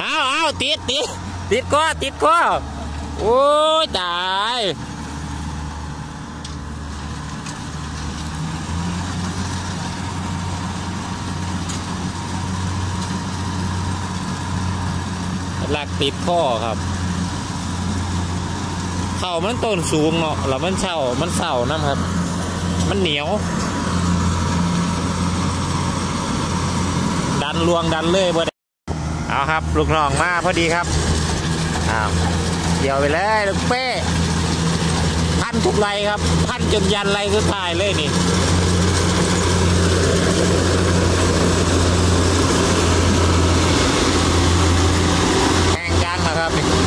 เอาเอาติดติดติดก็ติดก็โอ้ยตายหลักติดข้อครับ เข่ามันต้นสูงเนาะแล้วมันเช่ามันเศร้านะครับ มันเหนียว ดันลวงดันเลยบ่ได้ เอาครับ ลูกน้องมาพอดีครับอ้าวเดี๋ยวไปเลยลูกเป้ พันทุกไรครับ พันจนยันไรสุดท้ายเลยนี่แข่งกันนะครับนี่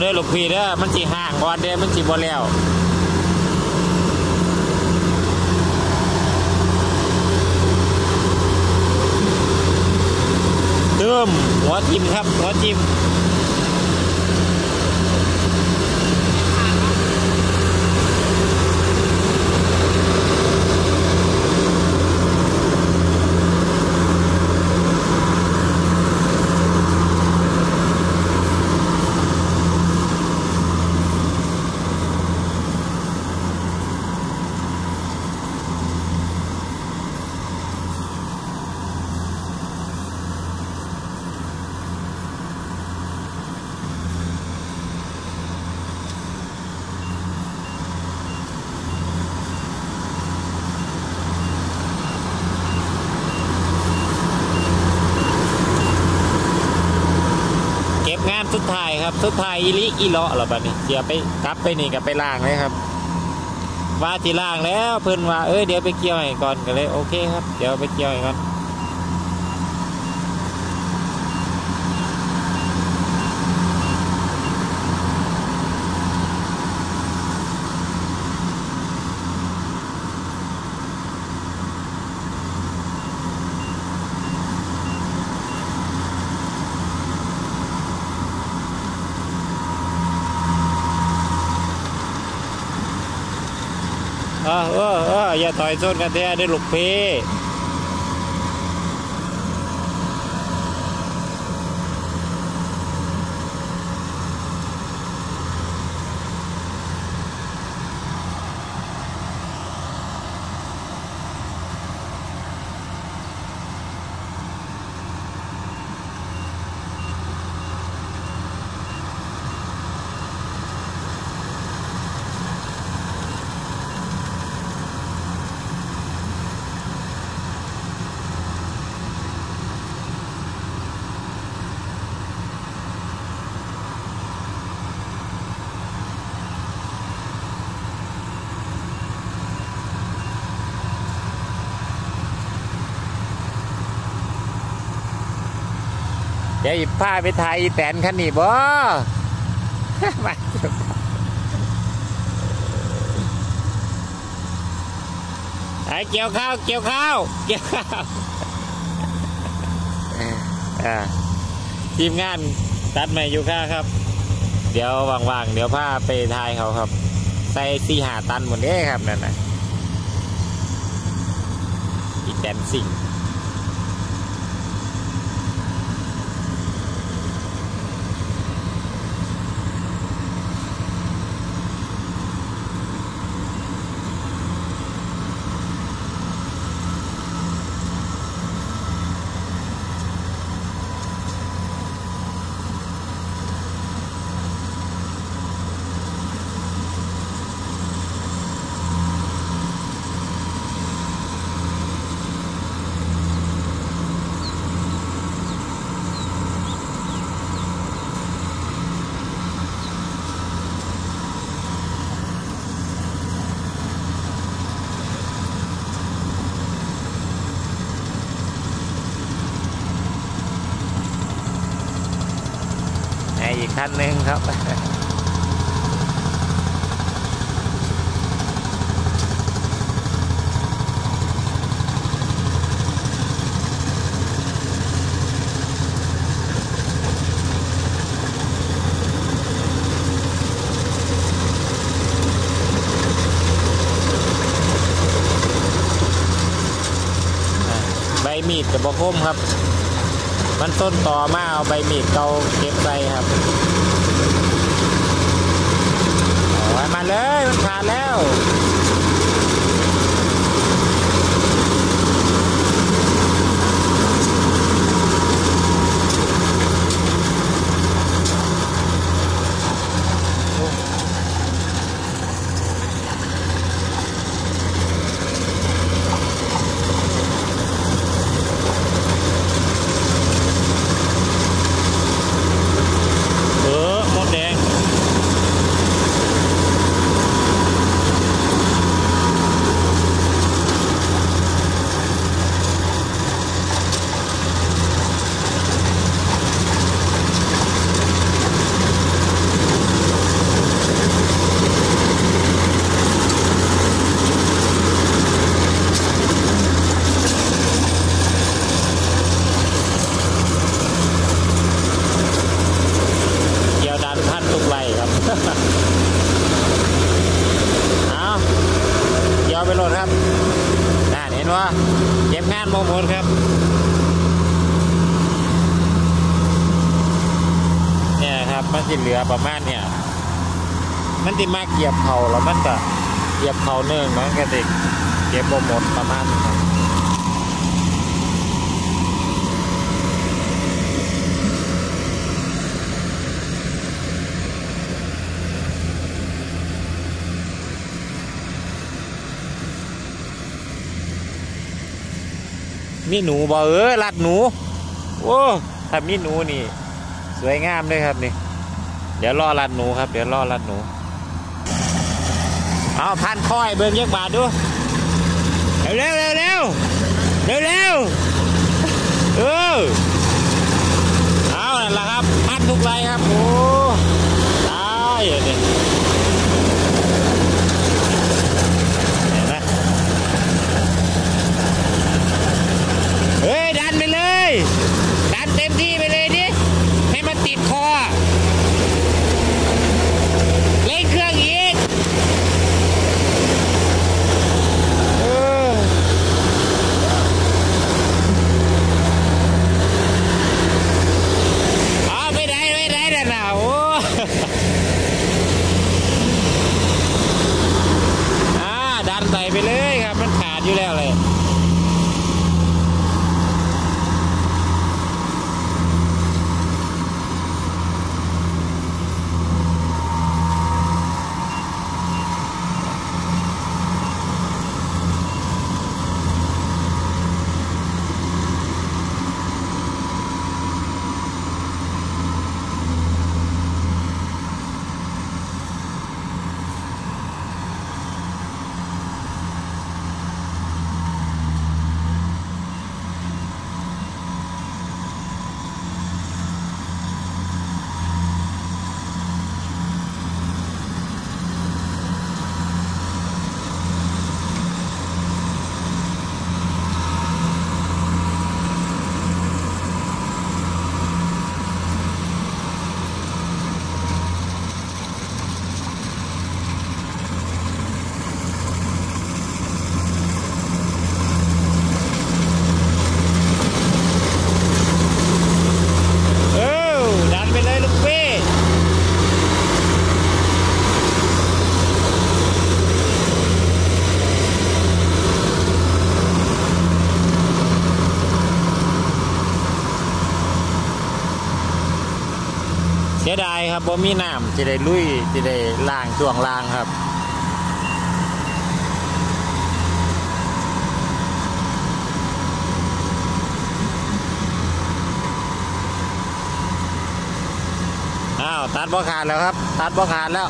เด้อลูกพี่เด้อมันสิห่างก่อนเด้อมันสิบ่แล้วเติมหัวจิ้มครับหัวจิ้ม สุดท้ายครับ สุดท้ายอีลิอีเลาะเหรอบัดนี้เดี๋ยวไปกลับไปนี่กับไปล่างเลยครับ ว่าที่ล่างแล้วเพิ่นว่าเอ้ยเดี๋ยวไปเกี่ยวให้ก่อนก็เลย โอเคครับ เดี๋ยวไปเกี่ยวให้ก่อน เออเออเอออย่าต่อยส้นกันแท้ได้ลูกพี่ เดี๋ยวอีพาไปถ่ายอีแตนคันนี้บ่มาไอ้เกี่ยวข้าวเกี่ยวข้าวเกี่ยวข้าวทีมงานตัดใหม่อยู่ค่าครับ เดี๋ยวว่างๆเดี๋ยวพาไปถ่ายเขาครับ ใส่สี่หาตันหมดเลยครับนั่นนะอีแตนสิ่ง คันหนึ่งครับ ใบมีดกับบะคมครับ มันต้นต่อมาเอาใบมีดเกาเก็บไปครับเอาไว้มาเลยมันขาดแล้ว เออหมดแดง เกี่ยวดันพันทุกไรครับ เอาเกี่ยวไปโหลดครับน่าเห็นว่าเก็บงานโมหมดครับ เนี่ยครับ มันจะเหลือประมาณเนี่ย มันจะมาเกียบเขาแล้วมันก็เกียบเขาเนื่องมันก็ติเก็บบ่หมดประมาณนี้ครับมีหนูบ่เออรัดหนู โอ้ถ้ามีหนูนี่ สวยงามเลยครับนี่ เดี๋ยวล่อรัดหนูครับ เดี๋ยวล่อรัดหนู เอาพันค่อยเบิ่งเยักบาทดู เร็วเร็วเร็วเร็วเร็วเออเอานั่นละครับพันทุกไรครับ โอ้ตายเลย ครับบ่มีน้ำจะได้ลุยจะได้ล่างช่วงล่างครับ อ้าว ตัดบ่ขาดแล้วครับ ตัดบ่ขาดแล้ว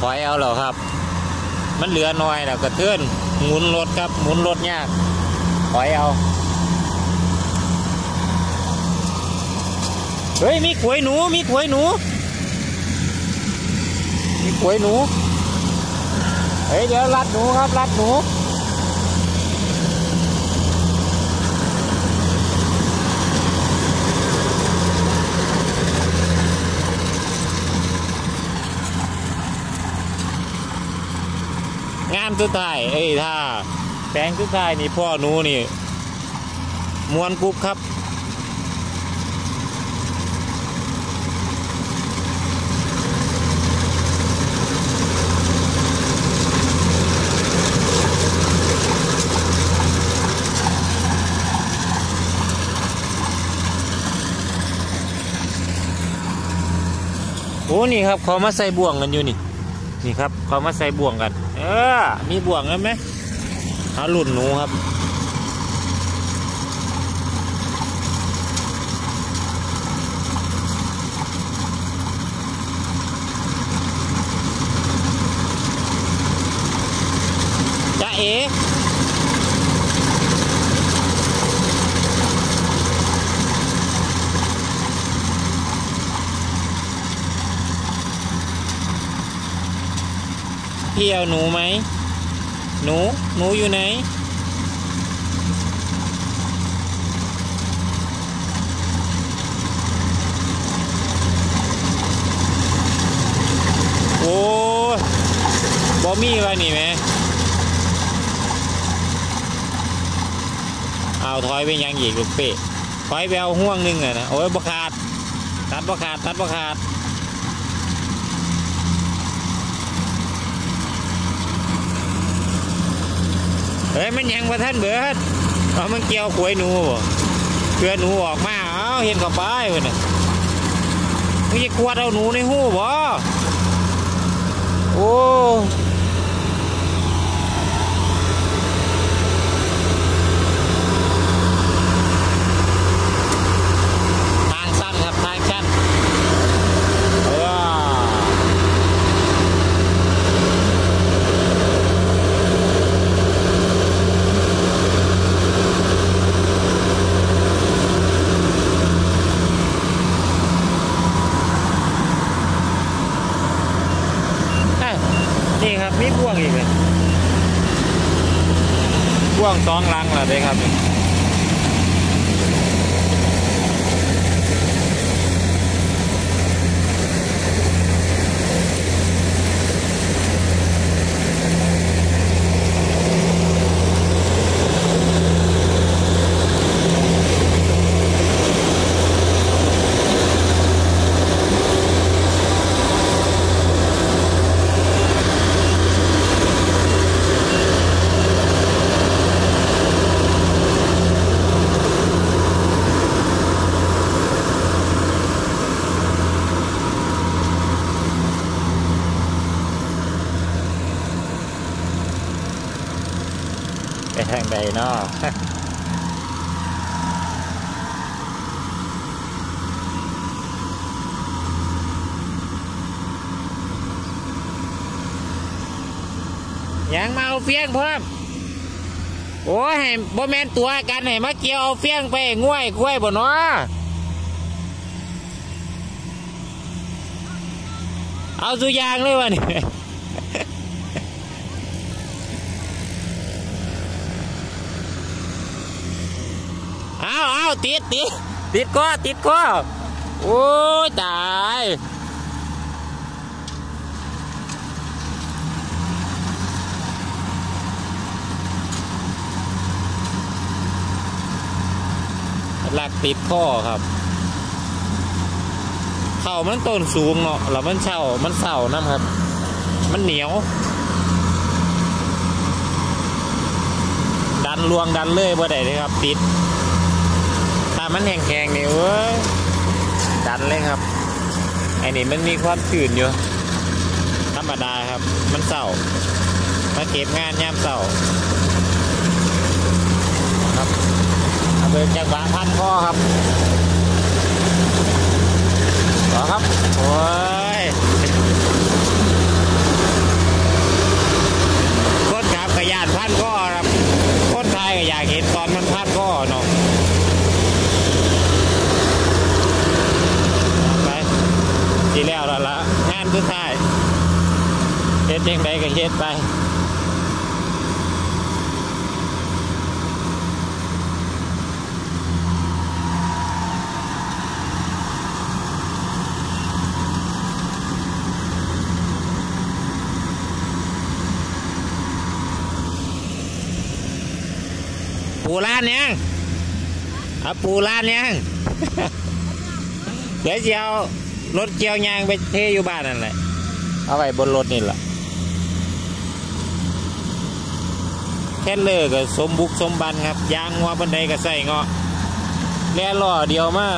ถอยเอาแล้วครับ มันเหลือน้อยแล้วกระเทือนหมุนรถครับหมุนรถยากถอยเอาเฮ้ยมีขวยหนูมีขวยหนูมีขวยหนูเฮ้ยเดี๋ยวรัดหนูครับรัดหนู สุดท้ายเอ้ยถ้าแปลงสุดท้ายนี่พ่อหนูนี่มวนกรุ๊บครับโอ้นี่ครับเขามาใส่บ่วงกันอยู่นี่ นี่ครับเขามาใส่บ่วงกัน เออ มีบ่วงกันไหมเอาหลุดหนูครับจ้าเอ๋ พี่เอาหนูไหม หนู หนูอยู่ไหน โอ้บอมี่วะนี่แหมเอาถอยไปยังอีกลูกเป้ถอยไปเอาห่วงหนึงอะนะ โอ้ยบกขาด ตัดบกขาด ตัดบกขาด ฮ้ยมันยังมาท่านเบิดเอามันเกี่ยวขวยหนูบ่เพื่อหนูออกมาเอาเห็นกับป้ายเว้ยน่ะมึงจะกวาดเอาหนูในหูบ่โอ้ทางสั้นครับทางสั้นเออ อะนี่ครับมีบ่ วงอีกเลยบ่วงสองลังเหรอเด้ครับ เนาะยังมาเอาเฟียงเพิ่มโอ้ยให้บ่แมนตัวกันให้มาเกี่ยวเอาเฟียงไปง่วยกล้วยบ่เนาะเอาสุยางเลยวะนี่ อาเอ้าติดติดติดก็ติดก็โอ้ยตายหลักติดข้อครับ เข่ามันต้นสูงเนาะแล้วมันเช่ามันเศร้าน้ำครับ มันเหนียว ดันลวงดันเลยบ่ได้เลยครับ ติด มันแห้งๆนี่เว้ยดันเลยครับไอ้นี่มันมีความชื้นอยู่ ธรรมดาครับ มันเศร้ามาเก็บงานย่ามเศร้าครับเอาเบิกจังหวะพันคอครับต่อครับโอ้ยคนขับกระยานพันข้อครับคนไทยก็อยากเห็นตอนมันพันข้อเนาะ สีแล้วแล้วละงานสุดท้ายเฮ็ดยังไงก็เฮ็ดไปปูล้านยังอะปูล้านยังเดี๋ยวเชียว รถเกียวยางไปเทอยู่บ้านนั่นแหละ เอาไว้บนรถนี่แหละแค่เลิก็สมบุกสมบันครับ ยางงัวบันไดก็ใส่เงาะแล่ล่อเดียวมา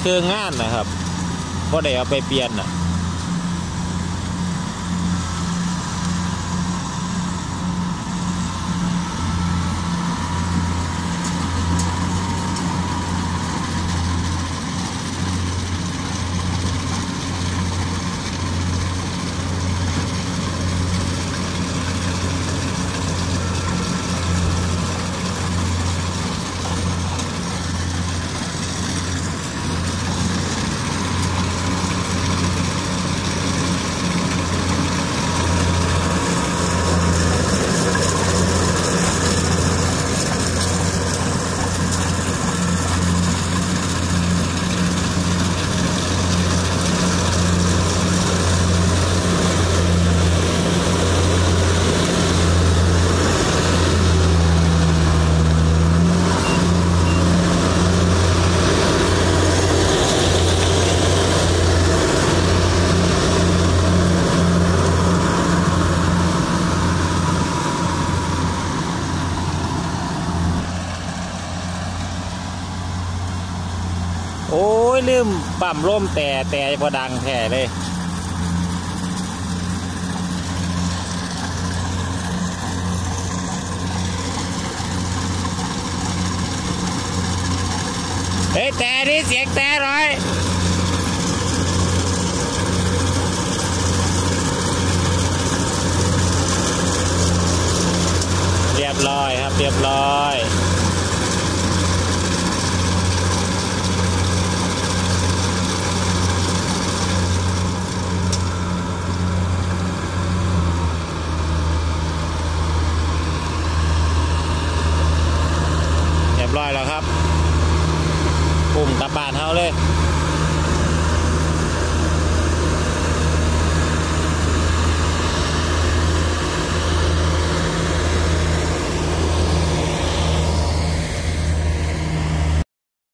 เครื่องงานนะครับก็ได้เอาไปเปลี่ยนน่ะอ้ ยลืมปั๊มร่มแต่แต่พอดังแท้เลยเฮ้ยแต่นี่เสียงแต่หน่อยเรียบร้อยครับเรียบร้อย